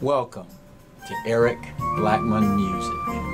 Welcome to Eric Blackman Music.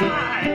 Bye.